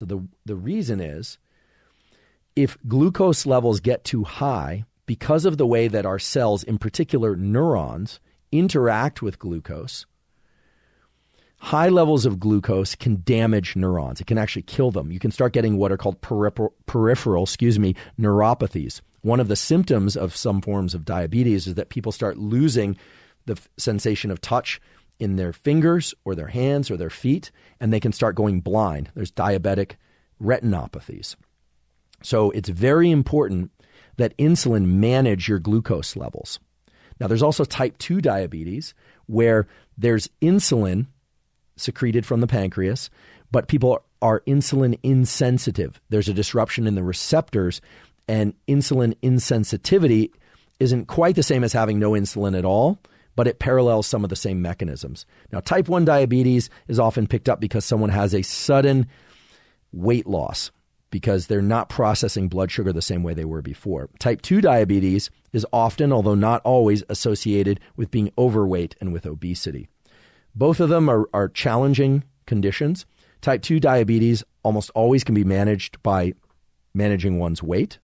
So the, the reason is if glucose levels get too high, because of the way that our cells, in particular neurons, interact with glucose, high levels of glucose can damage neurons. It can actually kill them. You can start getting what are called peripheral, peripheral excuse me, neuropathies. One of the symptoms of some forms of diabetes is that people start losing the sensation of touch in their fingers or their hands or their feet, and they can start going blind. There's diabetic retinopathies. So it's very important that insulin manage your glucose levels. Now, there's also type 2 diabetes where there's insulin secreted from the pancreas, but people are insulin insensitive. There's a disruption in the receptors, and insulin insensitivity isn't quite the same as having no insulin at all, but it parallels some of the same mechanisms. Now, type 1 diabetes is often picked up because someone has a sudden weight loss because they're not processing blood sugar the same way they were before. Type 2 diabetes is often, although not always, associated with being overweight and with obesity. Both of them are, are challenging conditions. Type 2 diabetes almost always can be managed by managing one's weight.